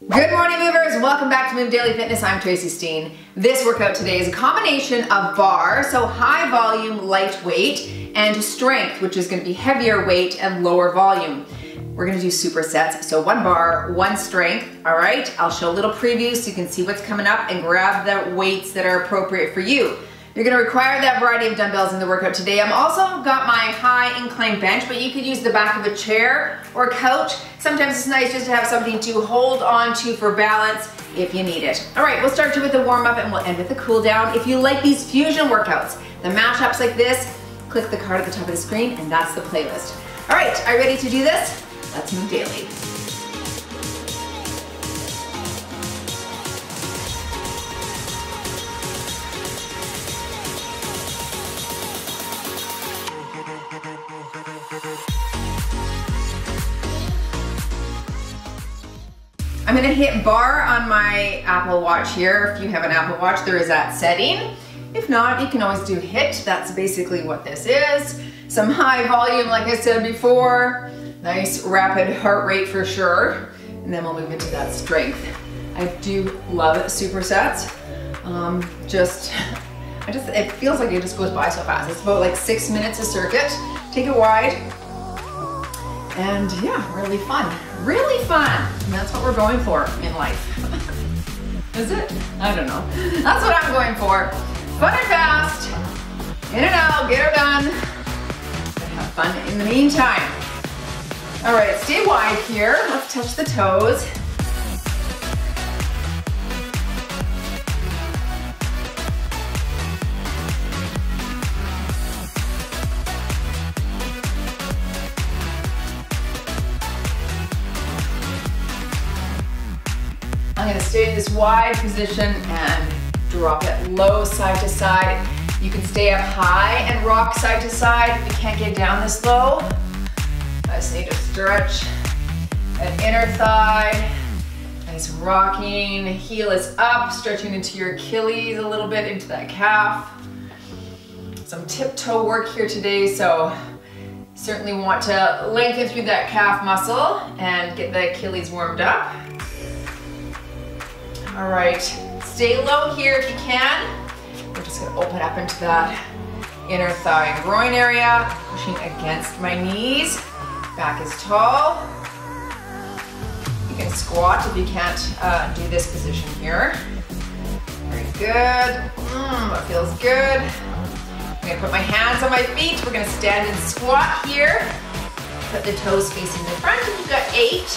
Good morning movers, welcome back to Move Daily Fitness. I'm Tracy Steen. This workout today is a combination of barre, so high volume, lightweight, and strength, which is gonna be heavier weight and lower volume. We're gonna do supersets, so one barre, one strength, all right? I'll show a little preview so you can see what's coming up and grab the weights that are appropriate for you. You're gonna require that variety of dumbbells in the workout today. I'm also got my high incline bench, but you could use the back of a chair or a couch. Sometimes it's nice just to have something to hold on to for balance if you need it. All right, we'll start you with the warm up and we'll end with the cool down. If you like these fusion workouts, the mashups like this, click the card at the top of the screen and that's the playlist. All right, are you ready to do this? Let's move daily. I'm gonna HIIT barre on my Apple Watch here. If you have an Apple Watch, there is that setting. If not, you can always do hit. That's basically what this is. Some high volume, like I said before. Nice rapid heart rate for sure. And then we'll move into that strength. I do love supersets. Um, just, I just, it feels like it just goes by so fast. It's about like six minutes a circuit. Take it wide. And yeah, really fun. Really fun. And that's what we're going for in life. Is it? I don't know. That's what I'm going for. Fun and fast. In and out, get her done. have fun in the meantime. All right, stay wide here. Let's touch the toes. Wide position and drop it low side to side. You can stay up high and rock side to side if you can't get down this low. I just need to stretch that inner thigh. Nice rocking, heel is up, stretching into your Achilles a little bit, into that calf. Some tiptoe work here today, so certainly want to lengthen through that calf muscle and get the Achilles warmed up. All right, stay low here if you can. We're just gonna open up into that inner thigh and groin area, pushing against my knees. Back is tall. You can squat if you can't uh, do this position here. Very good. Mmm, that feels good. I'm gonna put my hands on my feet. We're gonna stand and squat here. Put the toes facing the front. We've got eight.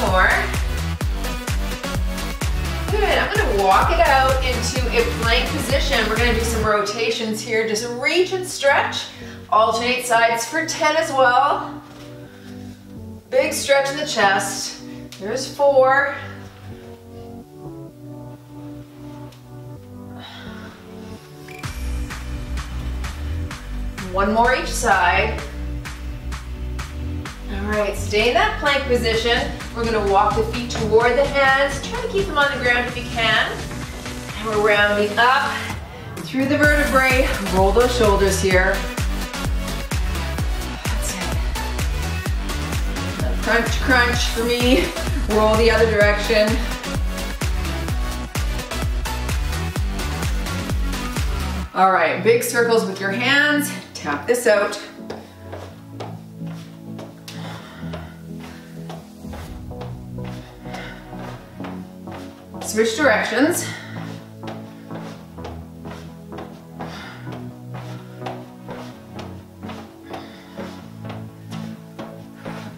More. Good, I'm gonna walk it out into a plank position. We're gonna do some rotations here. Just reach and stretch. Alternate sides for 10 as well. Big stretch in the chest. There's four. One more each side. All right, stay in that plank position. We're gonna walk the feet toward the hands. Try to keep them on the ground if you can. And we're rounding up through the vertebrae. Roll those shoulders here. That's it. Crunch, crunch for me. Roll the other direction. All right, big circles with your hands. Tap this out. Switch directions.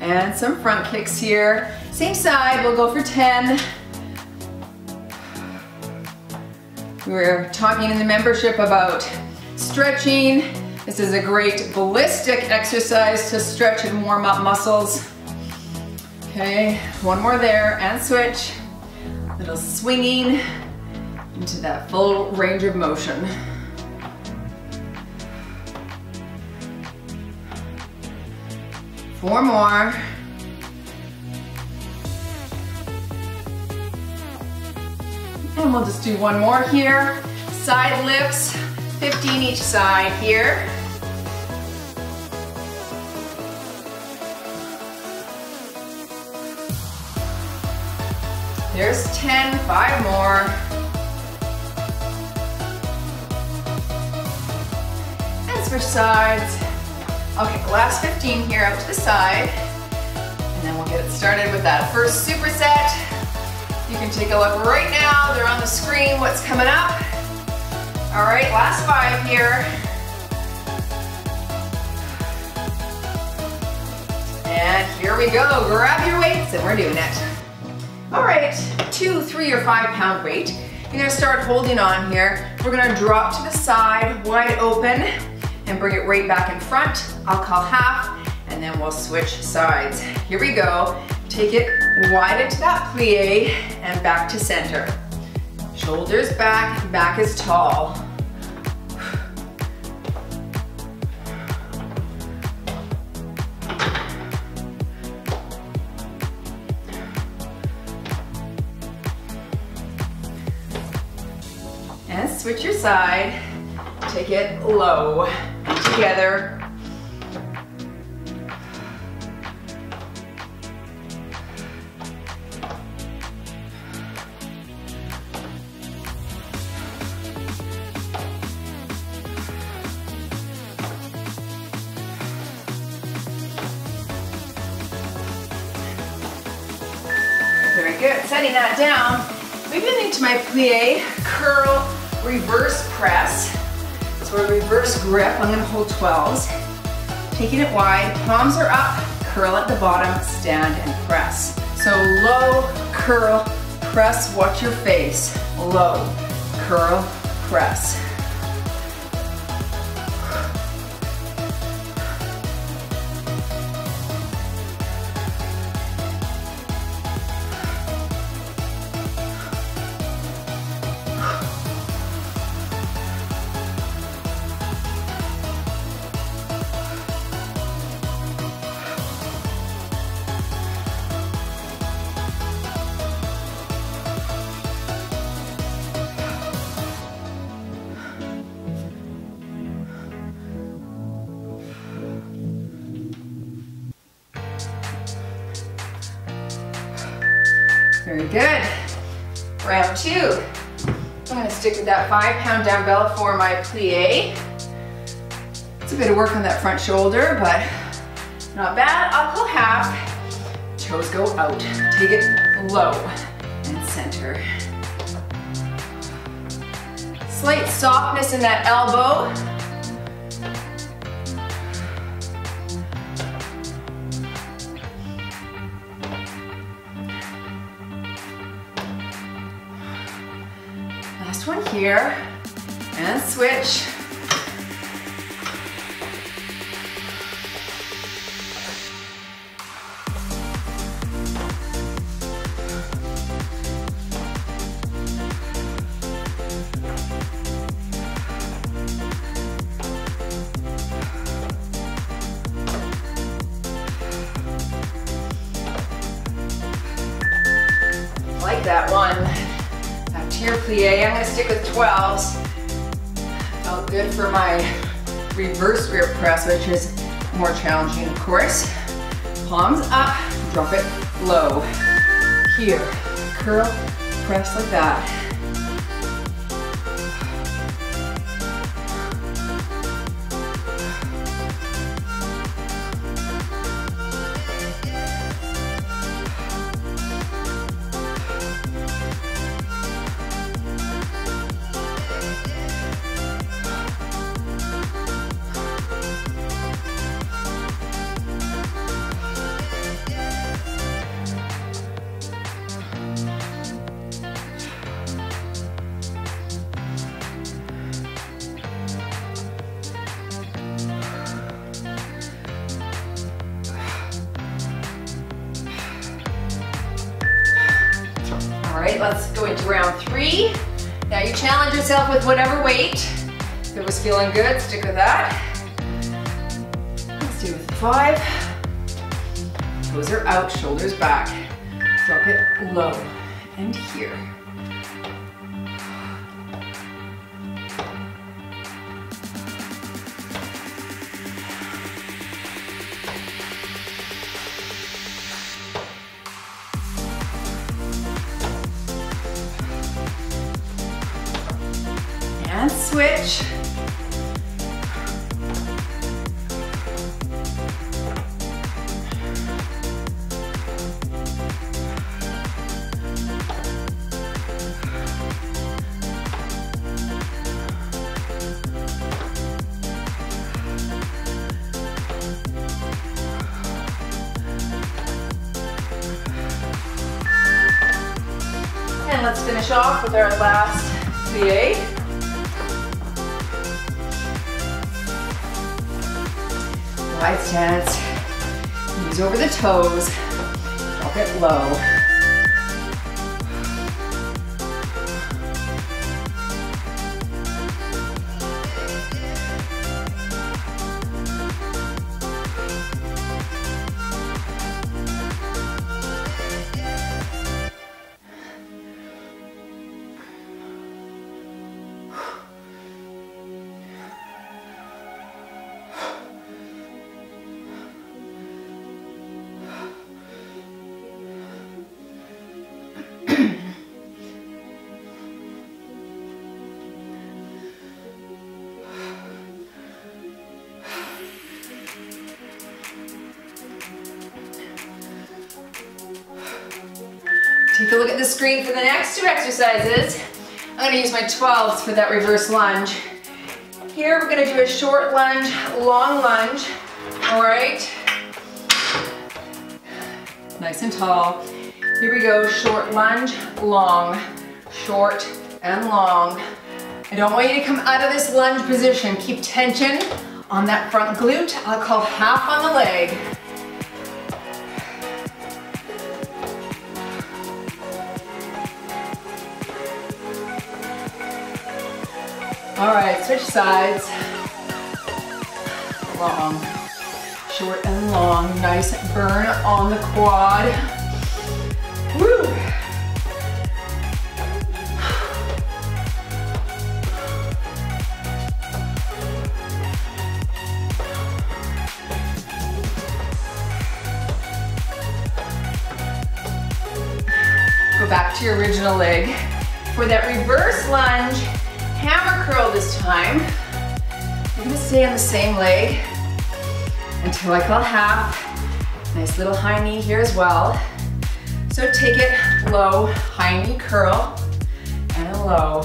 And some front kicks here. Same side, we'll go for 10. We were talking in the membership about stretching. This is a great ballistic exercise to stretch and warm up muscles. Okay, one more there and switch. Swinging into that full range of motion. Four more. And we'll just do one more here. Side lifts 15 each side here. There's 10, five more. And switch sides. Okay, last 15 here out to the side. And then we'll get it started with that first superset. You can take a look right now. They're on the screen, what's coming up. All right, last five here. And here we go. Grab your weights and we're doing it. All right, two, three, or five pound weight. You're gonna start holding on here. We're gonna drop to the side, wide open, and bring it right back in front. I'll call half, and then we'll switch sides. Here we go. Take it wide into that plie and back to center. Shoulders back, back is tall. Side, take it low, together. Very good, setting that down. Moving into my plie, curl, reverse press. So a reverse grip, I'm gonna hold 12s. Taking it wide, palms are up, curl at the bottom, stand and press. So low, curl, press, watch your face. Low, curl, press. Pound dumbbell for my plie. It's a bit of work on that front shoulder, but not bad. I'll half. Toes go out. Take it low and center. Slight softness in that elbow. Last one here, and switch. Like that one. Back to your plie. I'm gonna stick with 12s. Good for my reverse grip press, which is more challenging, of course. Palms up, drop it low. Here, curl, press like that. and switch. Toes. Drop it low. Exercises. I'm gonna use my 12s for that reverse lunge. Here we're gonna do a short lunge, long lunge, all right? Nice and tall. Here we go, short lunge, long, short and long. I don't want you to come out of this lunge position. Keep tension on that front glute. I'll call half on the leg. All right, switch sides. Long, short and long. Nice burn on the quad. Woo! Go back to your original leg. For that reverse lunge, hammer curl this time. You're gonna stay on the same leg until I call half. Nice little high knee here as well. So take it low, high knee curl, and a low.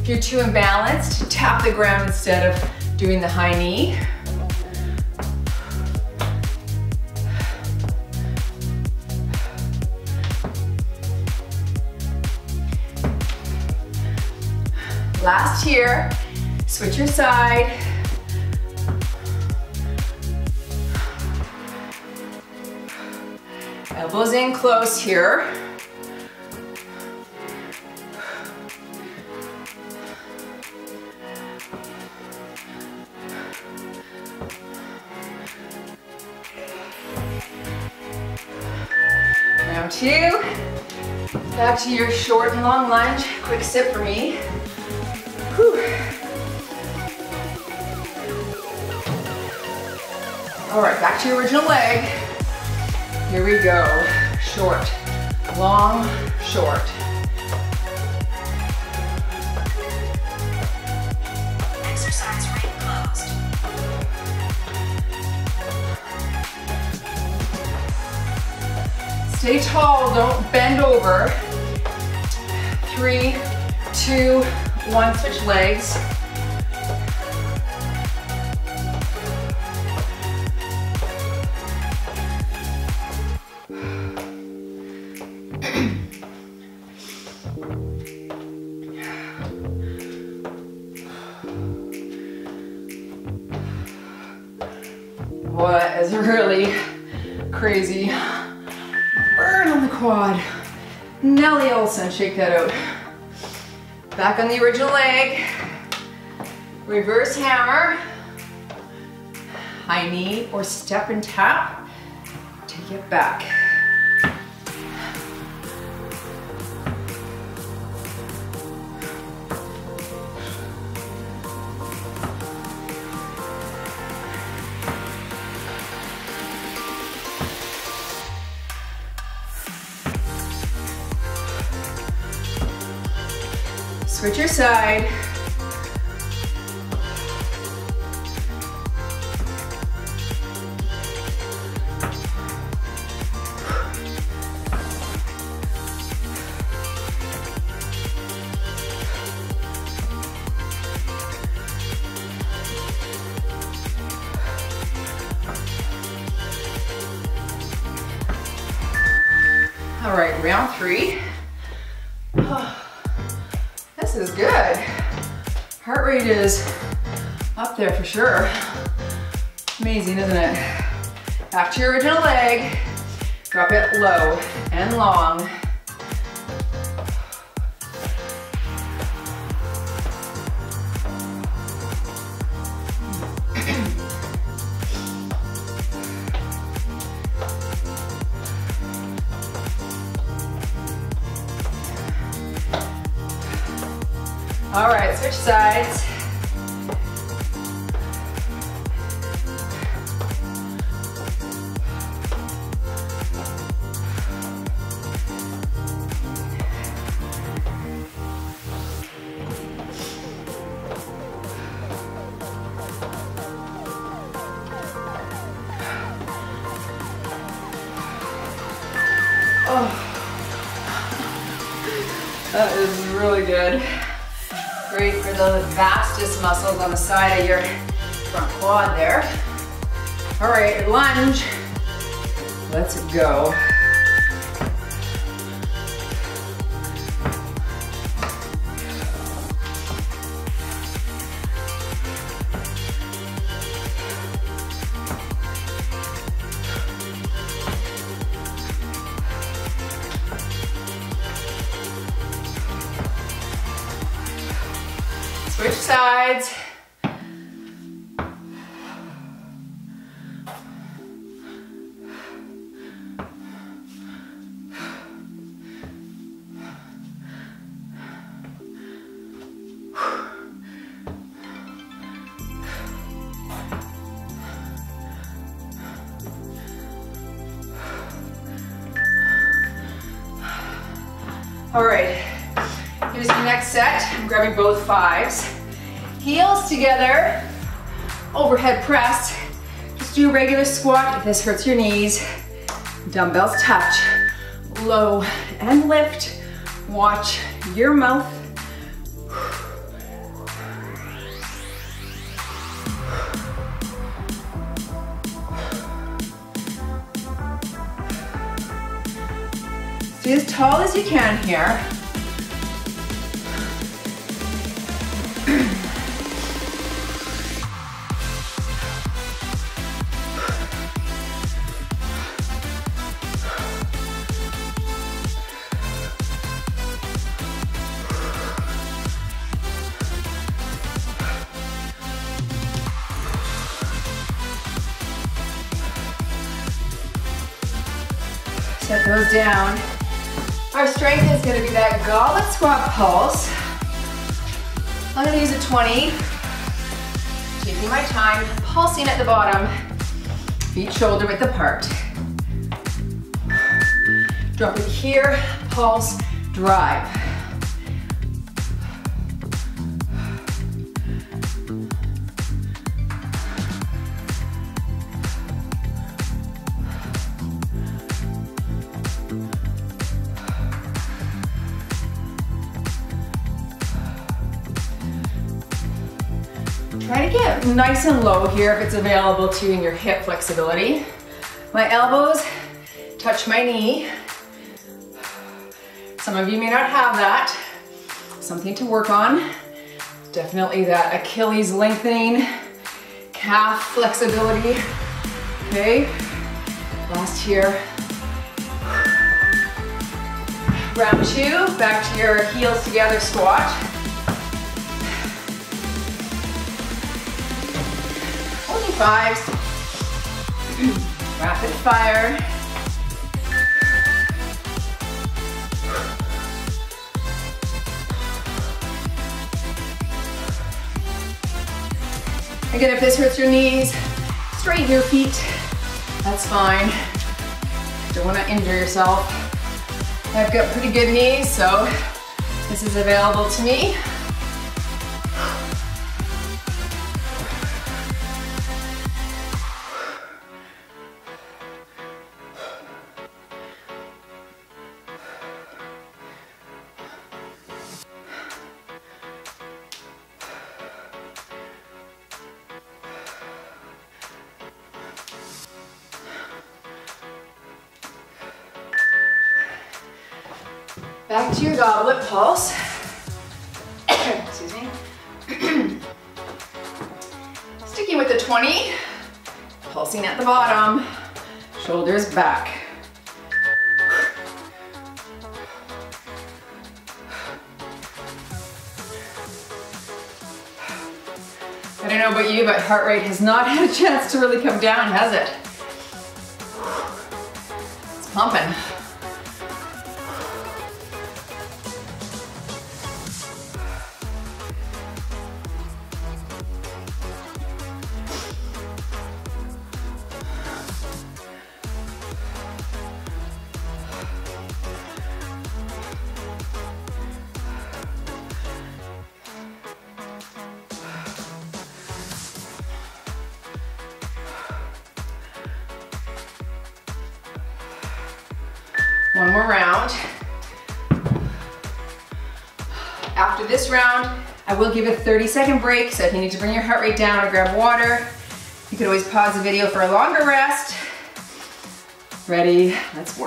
If you're too imbalanced, tap the ground instead of doing the high knee. Last here, switch your side. Elbows in close here. Round two. Back to your short and long lunge. Quick sit for me. All right, back to your original leg. Here we go. Short, long, short. Exercise ring closed. Stay tall, don't bend over. Three, two, one, switch legs. Shake that out. Back on the original leg. Reverse hammer. High knee or step and tap. Take it back. Side. Sure. Amazing, isn't it? Back to your original leg. Drop it low and long. All right, switch sides. Side of your front quad there. All right, lunge. Let's go. Switch sides. Together, overhead press. Just do a regular squat if this hurts your knees. Dumbbells touch, low and lift. Watch your mouth. Stay as tall as you can here. Our strength is gonna be that goblet squat pulse. I'm gonna use a 20. Taking my time, pulsing at the bottom. Feet shoulder width apart. Drop it here, pulse, drive. Try to get nice and low here if it's available to you in your hip flexibility. My elbows touch my knee. Some of you may not have that. Something to work on. Definitely that Achilles lengthening, calf flexibility. Okay, last here. Round two, back to your heels together squat. Fives. Rapid fire. Again, if this hurts your knees, straighten your feet. That's fine. Don't want to injure yourself. I've got pretty good knees, so this is available to me. Back to your goblet pulse. Excuse me. Sticking with the 20, pulsing at the bottom, shoulders back. I don't know about you, but heart rate has not had a chance to really come down, has it? 30 second break, so if you need to bring your heart rate down or grab water, you could always pause the video for a longer rest. Ready, let's work.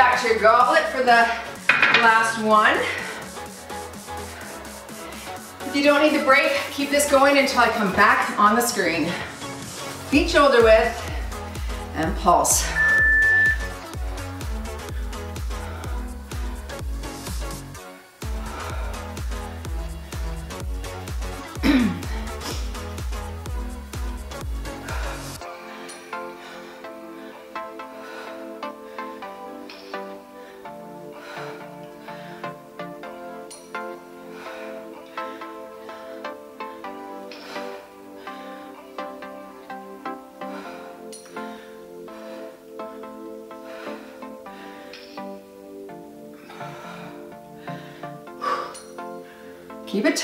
Back to your goblet for the last one. If you don't need the break, keep this going until I come back on the screen. Feet shoulder width and pulse.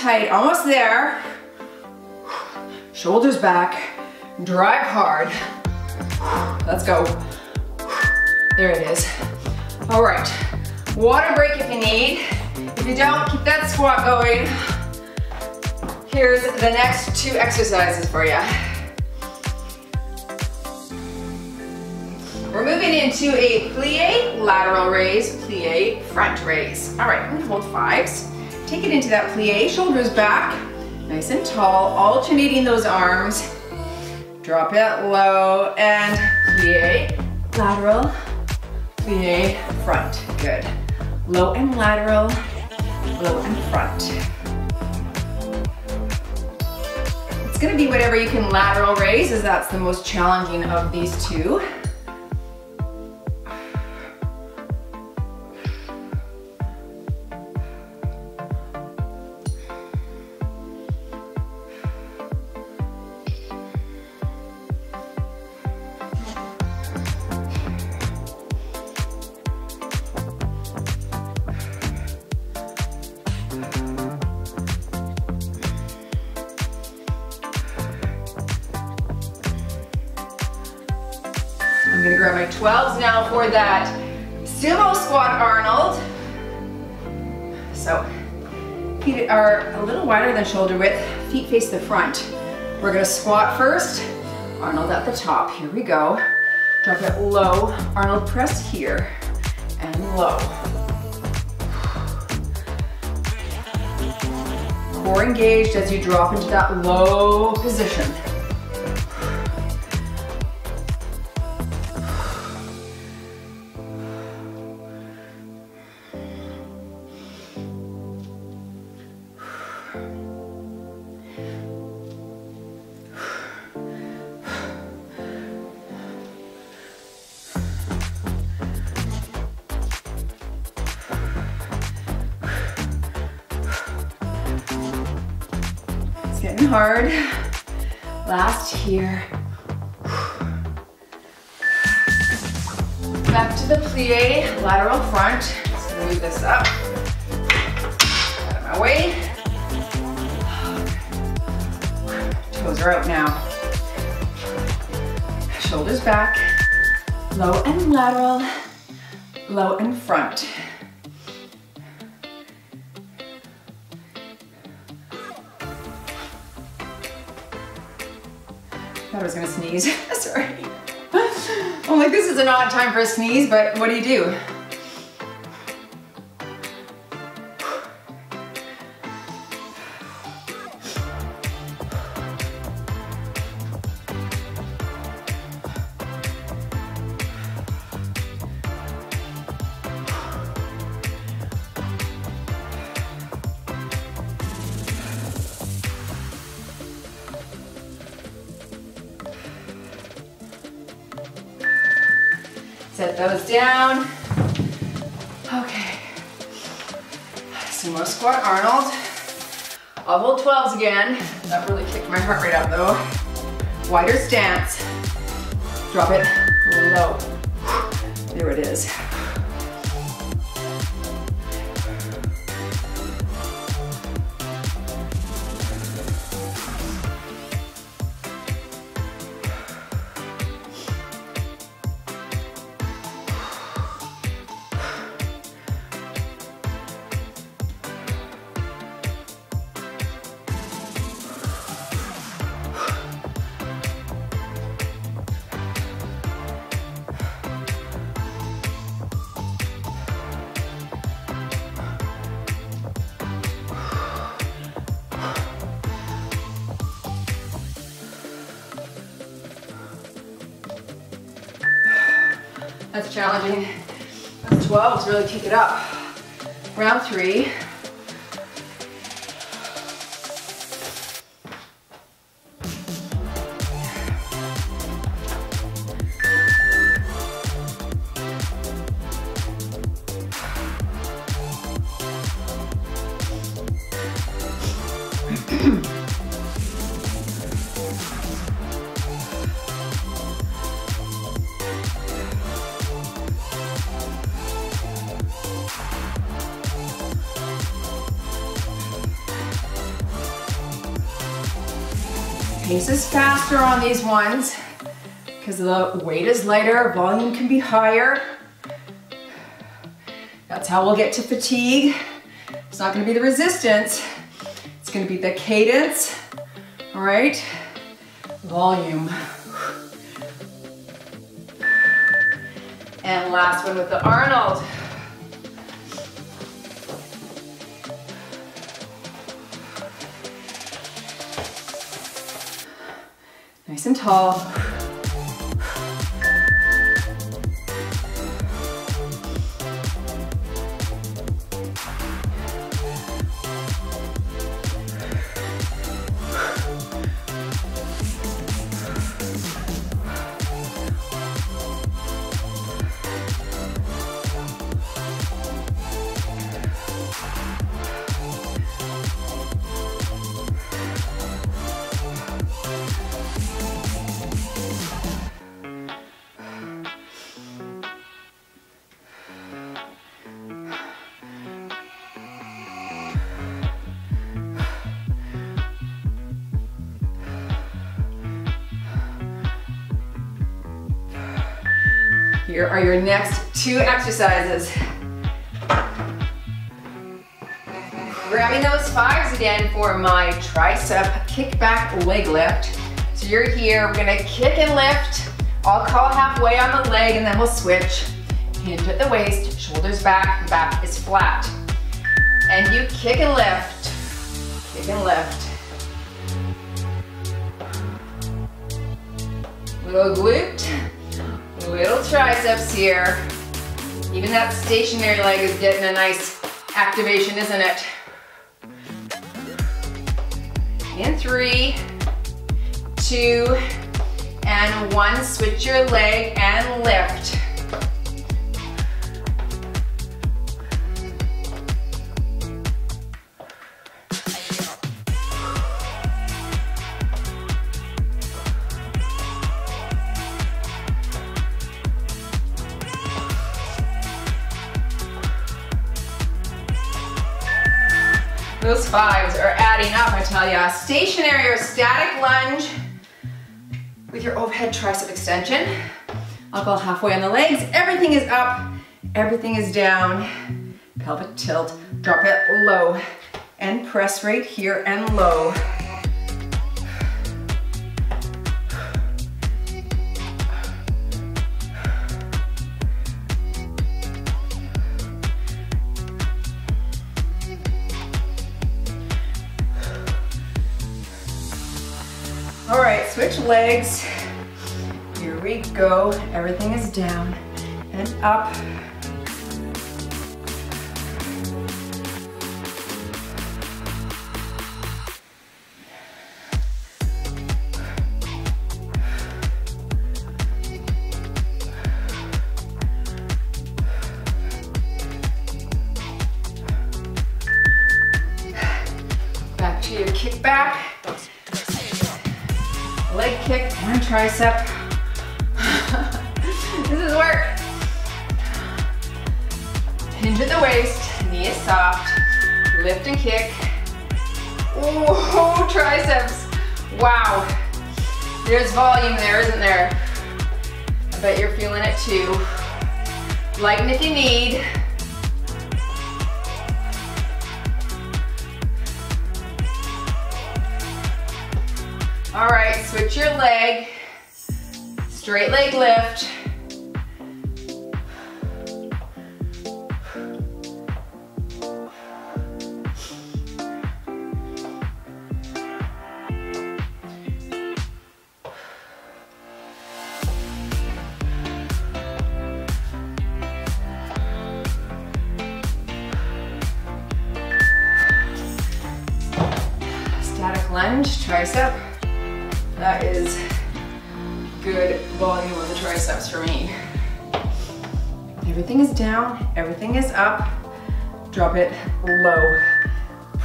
Tight, almost there. Shoulders back, drive hard. Let's go. There it is. All right, water break if you need. If you don't, keep that squat going. Here's the next two exercises for you. We're moving into a plie, lateral raise, plie, front raise. All right, I'm gonna hold fives. Take it into that plie, shoulders back, nice and tall, alternating those arms. Drop it low and plie, lateral, plie, front. Good. Low and lateral, low and front. It's gonna be whatever you can lateral raise as that's the most challenging of these two. A little wider than shoulder width, feet face the front. We're gonna squat first, Arnold at the top, here we go. Drop it low, Arnold press here, and low. Core engaged as you drop into that low position. Hard. Last here. Back to the plie, lateral front. Move this up. Out of my way. Toes are out now. Shoulders back. Low and lateral. Low and front. Sorry. I'm like, this is an odd time for a sneeze, but what do you do? My heart rate up though. Wider stance. Drop it low. There it is. Challenging. That's 12, let's really kick it up. Round three. These ones because the weight is lighter, volume can be higher. That's how we'll get to fatigue. It's not gonna be the resistance, it's gonna be the cadence, all right? Volume. And last one with the Arnold. And tall. Your next two exercises. Grabbing those fives again for my tricep kickback leg lift. So you're here, we're gonna kick and lift. I'll call halfway on the leg and then we'll switch. Hinge at the waist, shoulders back, back is flat. And you kick and lift, kick and lift. Little glute, triceps here. Even that stationary leg is getting a nice activation, isn't it? In three, two, and one. Switch your leg and lift. Tell ya. Stationary or static lunge with your overhead tricep extension. I'll go halfway on the legs. Everything is up, everything is down. Pelvic tilt, drop it low and press right here and low. Legs. Here we go. Everything is down and up. Oh, triceps. Wow. There's volume there, isn't there? I bet you're feeling it too. Lighten if you need. All right, switch your leg. Straight leg lift.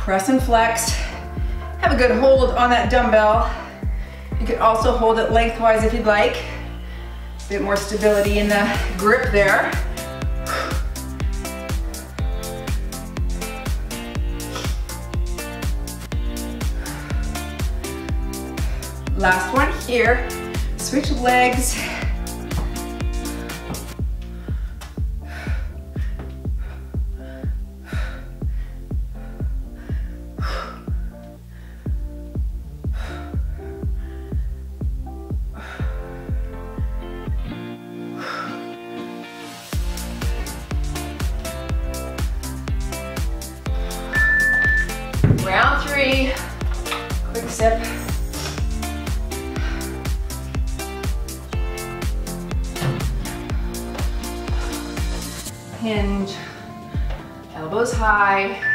Press and flex. Have a good hold on that dumbbell. You could also hold it lengthwise if you'd like. A bit more stability in the grip there. Last one here. Switch legs. Hinge, elbows high.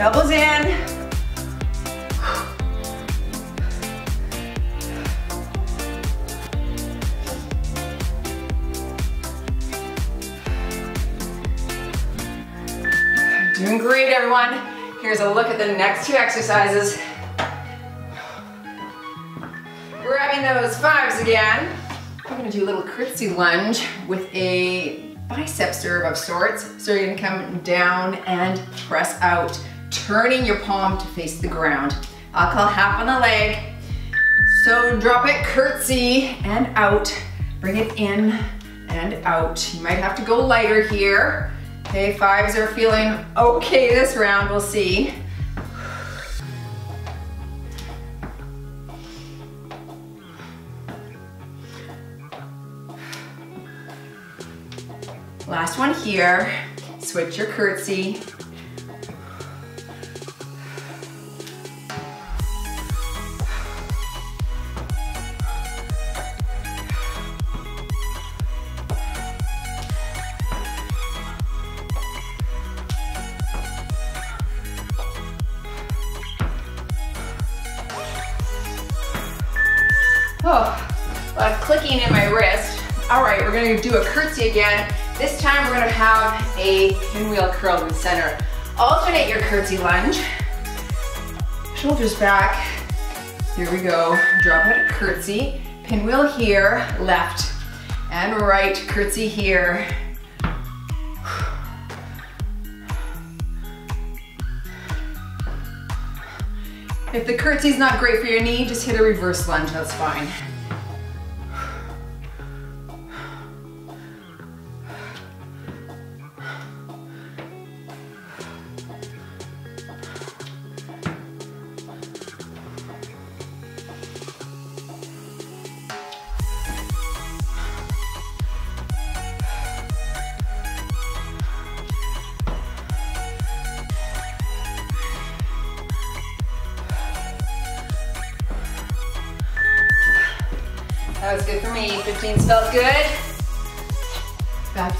Elbows in. Doing great. everyone. Here's a look at the next two exercises. Grabbing those fives again. We're gonna do a little curtsy lunge with a bicep serve of sorts. So you're gonna come down and press out, turning your palm to face the ground. I'll call half on the leg. So drop it, curtsy, and out. Bring it in and out. You might have to go lighter here. Okay, fives are feeling okay this round, we'll see. Last one here. Switch your curtsy. Again. This time we're gonna have a pinwheel curl in center. Alternate your curtsy lunge. Shoulders back. Here we go. Drop out it, curtsy. Pinwheel here, left and right. Curtsy here. If the curtsy's not great for your knee, just hit a reverse lunge, that's fine.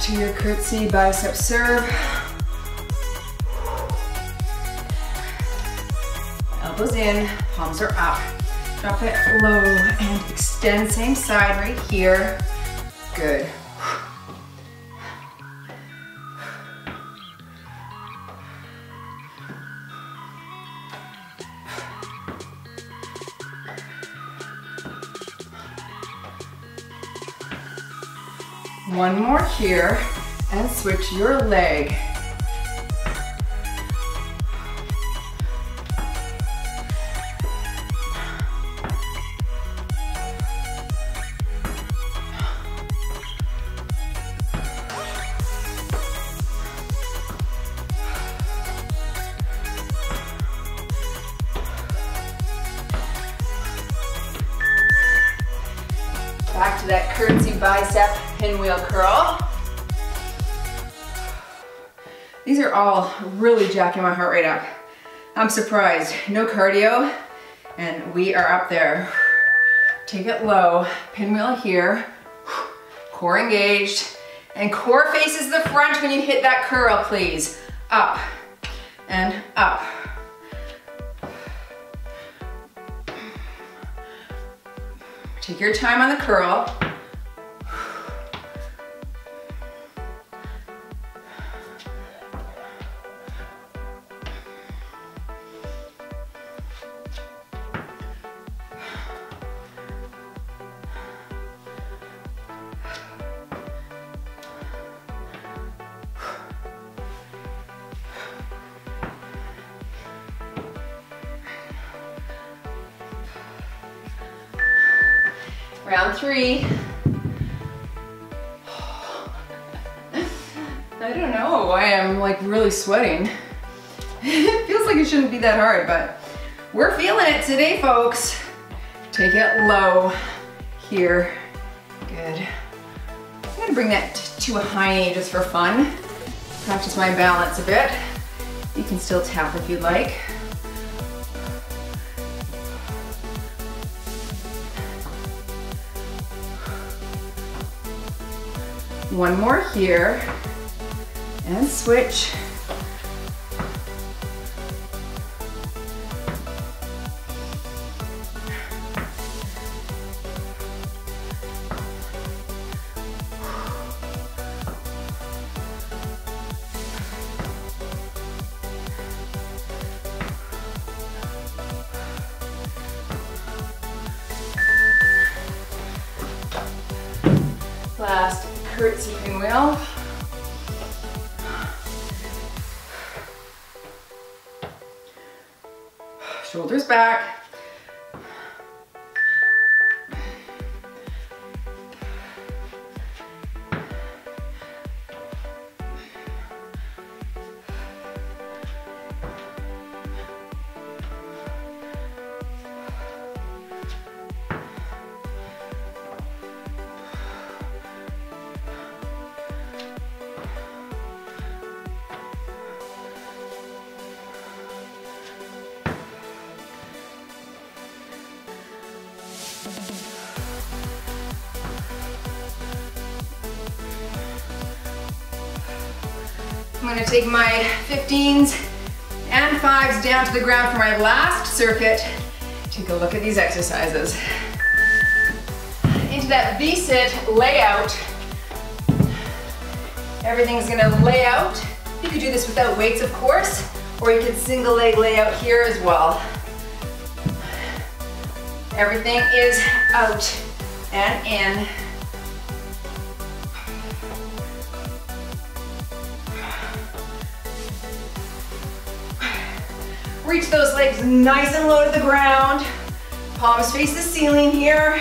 To your curtsy bicep serve. Elbows in, palms are up. Drop it low and extend same side right here. Good. Here and switch your leg. Back to that curtsy bicep pinwheel curl. These are all really jacking my heart rate up. I'm surprised. No cardio, and we are up there. Take it low, pinwheel here, core engaged, and core faces the front when you hit that curl, please. Up and up. Take your time on the curl. Sweating. it feels like it shouldn't be that hard, but we're feeling it today, folks. Take it low here. Good. I'm gonna bring that to a high knee just for fun. Practice my balance a bit. You can still tap if you'd like. One more here and switch. Pinwheel. Shoulders back. Take my 15s and 5s down to the ground for my last circuit. Take a look at these exercises. Into that V-sit layout. Everything's gonna lay out. You could do this without weights, of course, or you could single leg layout here as well. Everything is out and in. Reach those legs nice and low to the ground. Palms face the ceiling here.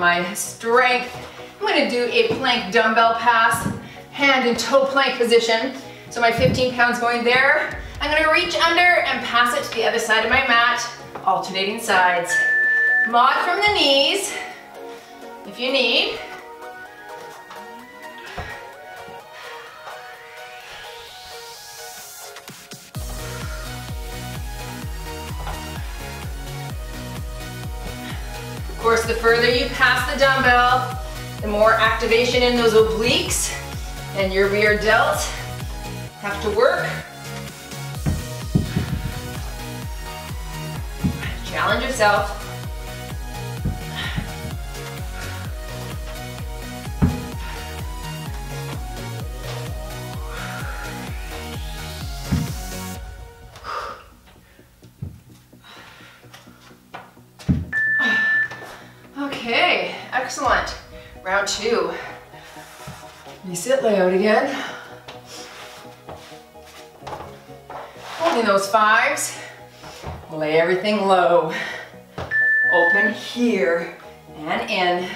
My strength, I'm gonna do a plank dumbbell pass, hand and toe plank position. So my 15 pounds going there. I'm gonna reach under and pass it to the other side of my mat, alternating sides. Mod from the knees, if you need. The further you pass the dumbbell, the more activation in those obliques and your rear delt have to work. Challenge yourself. Excellent. Round two. V-sit layout again. Holding those fives. Lay everything low. Open here and in.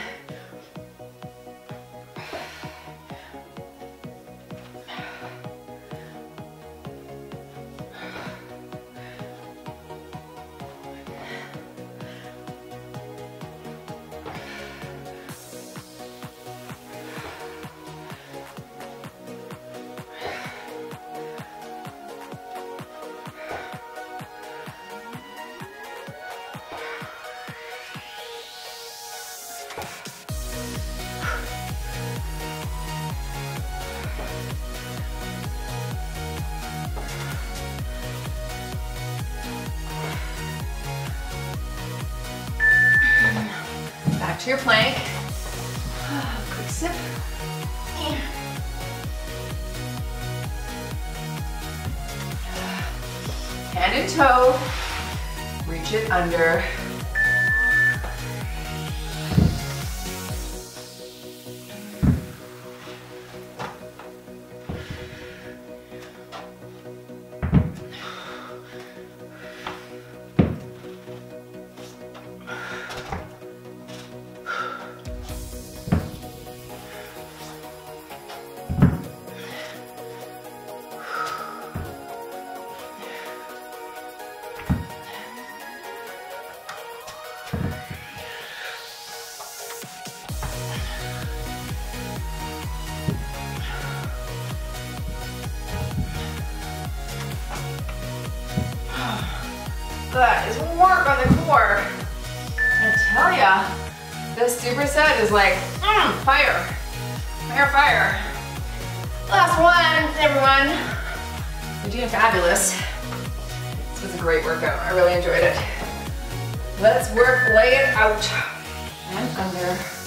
Work on the core. I tell ya. This superset is like, mm, fire, fire, fire. Last one, everyone. You're doing fabulous. This was a great workout. I really enjoyed it. Let's work, lay it out. And under.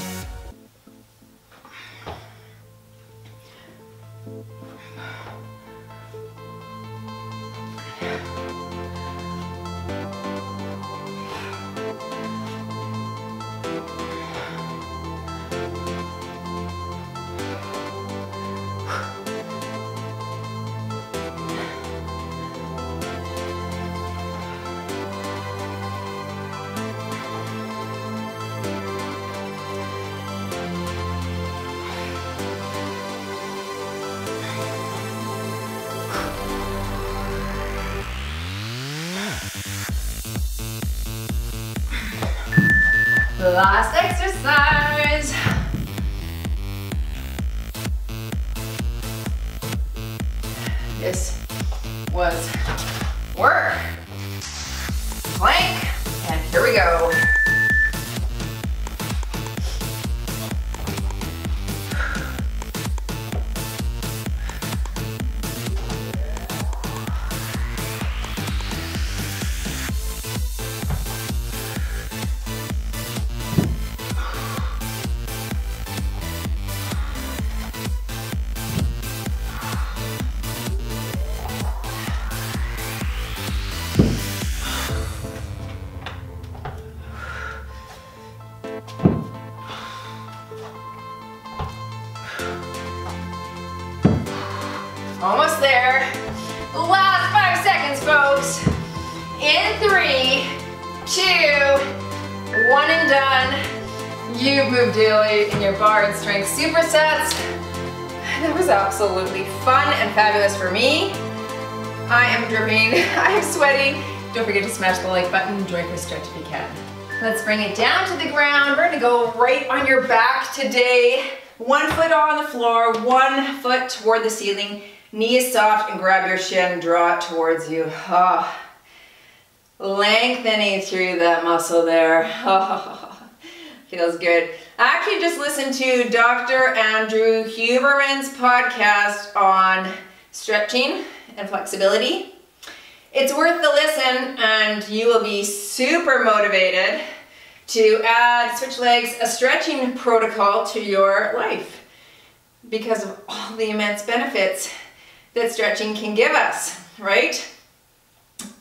And strength supersets. That was absolutely fun and fabulous for me. I am dripping, I am sweating. Don't forget to smash the like button, join for stretch if you can. Let's bring it down to the ground. We're gonna go right on your back today. One foot on the floor, one foot toward the ceiling. Knee is soft and grab your shin, draw it towards you. Oh. Lengthening through that muscle there. Oh, feels good. I actually just listened to Dr. Andrew Huberman's podcast on stretching and flexibility. It's worth the listen and you will be super motivated to add switch legs, a stretching protocol to your life because of all the immense benefits that stretching can give us, right?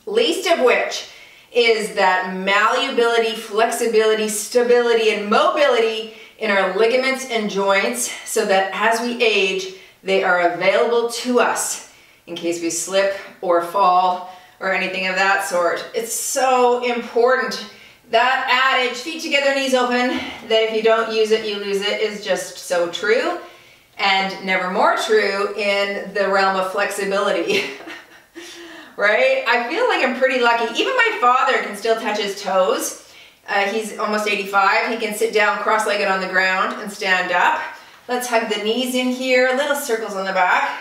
Least of which is that malleability, flexibility, stability, and mobility in our ligaments and joints so that as we age, they are available to us in case we slip or fall or anything of that sort. It's so important. That adage, feet together, knees open, that if you don't use it, you lose it, is just so true and never more true in the realm of flexibility. right? I feel like I'm pretty lucky. Even my father can still touch his toes. Uh, he's almost 85. He can sit down cross-legged on the ground and stand up. Let's hug the knees in here, little circles on the back.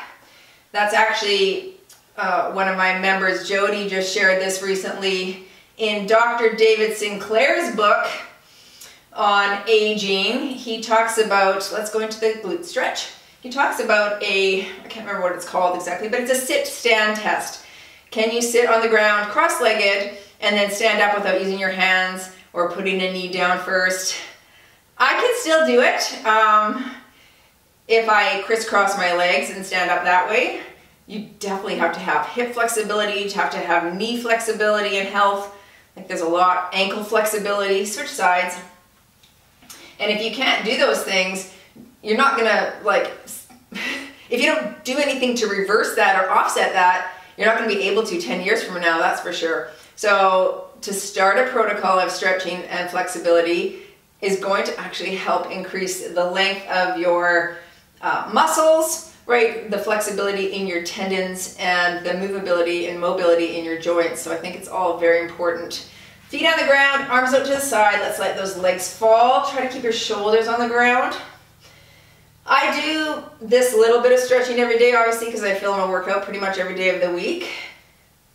That's actually uh, one of my members, Jody, just shared this recently in Dr. David Sinclair's book on aging. He talks about, let's go into the glute stretch. He talks about a, I can't remember what it's called exactly, but it's a sit-stand test. Can you sit on the ground cross-legged and then stand up without using your hands or putting a knee down first? I can still do it um, if I crisscross my legs and stand up that way. You definitely have to have hip flexibility, you have to have knee flexibility and health. Like there's a lot, ankle flexibility, switch sides. And if you can't do those things, you're not gonna like, if you don't do anything to reverse that or offset that, you're not gonna be able to 10 years from now, that's for sure. So to start a protocol of stretching and flexibility is going to actually help increase the length of your uh, muscles, right? The flexibility in your tendons and the movability and mobility in your joints. So I think it's all very important. Feet on the ground, arms out to the side. Let's let those legs fall. Try to keep your shoulders on the ground. This little bit of stretching every day, obviously, because I film a workout pretty much every day of the week.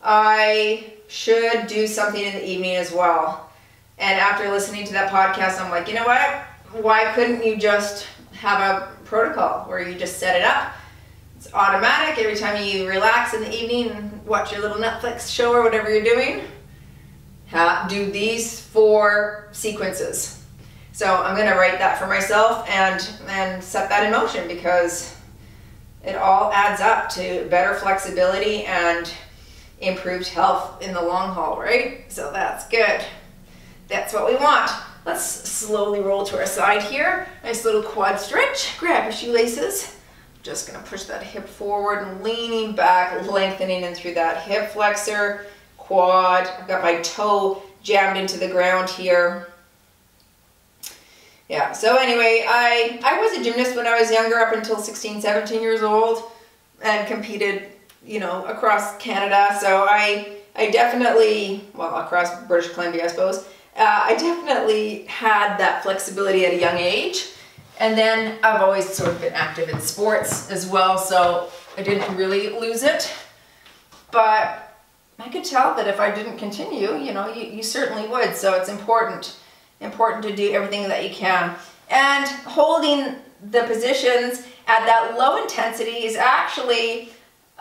I should do something in the evening as well. And after listening to that podcast, I'm like, you know what? Why couldn't you just have a protocol where you just set it up? It's automatic every time you relax in the evening watch your little Netflix show or whatever you're doing. Do these four sequences. So I'm gonna write that for myself and and set that in motion because it all adds up to better flexibility and improved health in the long haul, right? So that's good. That's what we want. Let's slowly roll to our side here. Nice little quad stretch. Grab your shoelaces. Just gonna push that hip forward and leaning back, lengthening in through that hip flexor, quad. I've got my toe jammed into the ground here. Yeah, so anyway, I, I was a gymnast when I was younger, up until 16, 17 years old, and competed, you know, across Canada. So I, I definitely, well, across British Columbia, I suppose, uh, I definitely had that flexibility at a young age. And then I've always sort of been active in sports as well, so I didn't really lose it. But I could tell that if I didn't continue, you know, you, you certainly would. So it's important important to do everything that you can. And holding the positions at that low intensity is actually,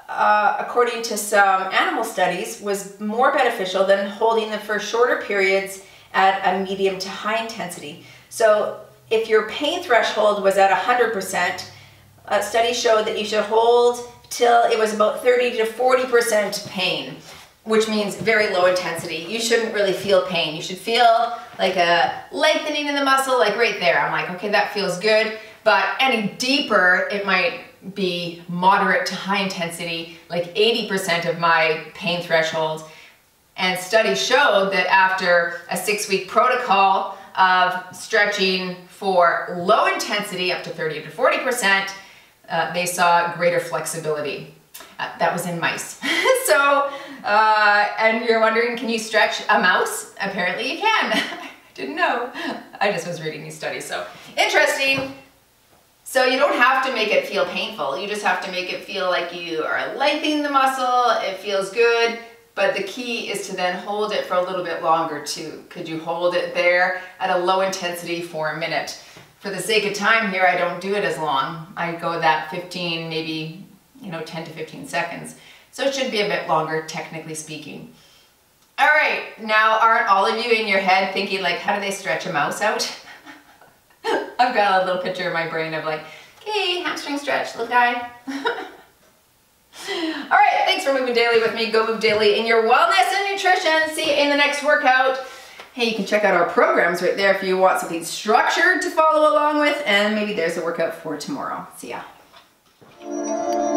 uh, according to some animal studies, was more beneficial than holding them for shorter periods at a medium to high intensity. So if your pain threshold was at 100%, uh, studies showed that you should hold till it was about 30 to 40% pain which means very low intensity. You shouldn't really feel pain. You should feel like a lengthening in the muscle, like right there. I'm like, okay, that feels good. But any deeper, it might be moderate to high intensity, like 80% of my pain threshold. And studies showed that after a six week protocol of stretching for low intensity, up to 30 to 40%, uh, they saw greater flexibility. Uh, that was in mice. so, uh, and you're wondering, can you stretch a mouse? Apparently you can. I didn't know. I just was reading these studies, so interesting. So you don't have to make it feel painful. You just have to make it feel like you are lengthening the muscle. It feels good. But the key is to then hold it for a little bit longer too. Could you hold it there at a low intensity for a minute? For the sake of time here, I don't do it as long. I go that 15, maybe you know, 10 to 15 seconds. So it should be a bit longer, technically speaking. All right, now aren't all of you in your head thinking like, how do they stretch a mouse out? I've got a little picture in my brain of like, okay, hamstring stretch, little guy. all right, thanks for moving daily with me. Go move daily in your wellness and nutrition. See you in the next workout. Hey, you can check out our programs right there if you want something structured to follow along with, and maybe there's a workout for tomorrow. See ya.